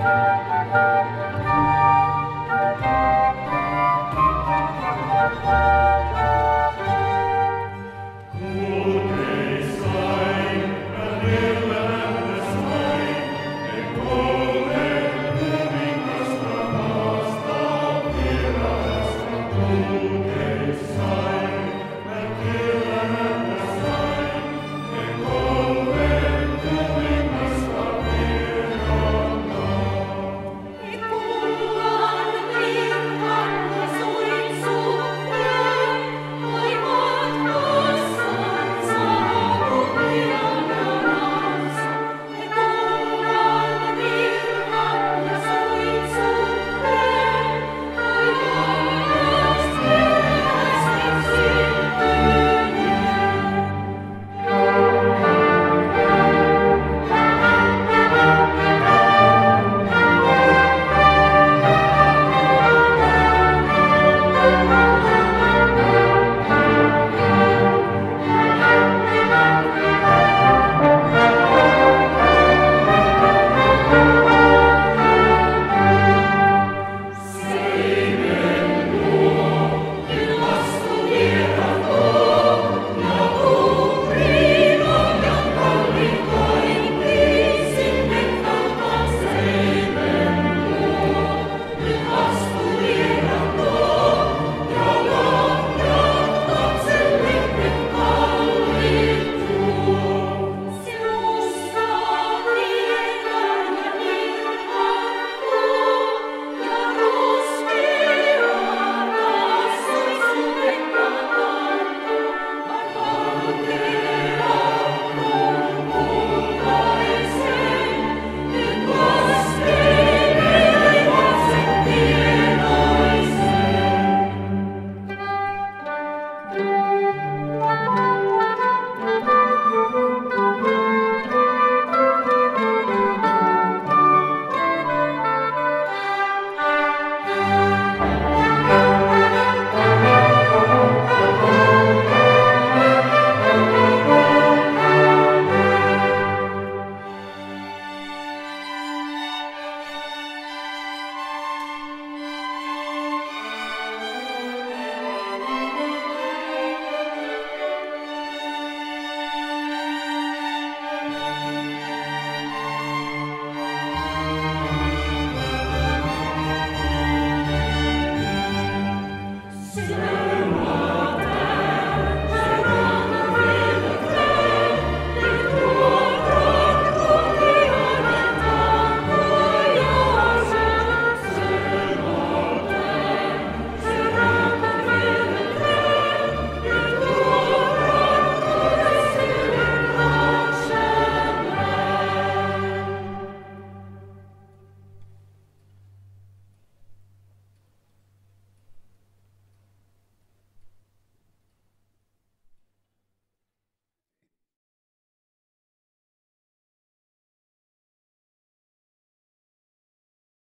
Música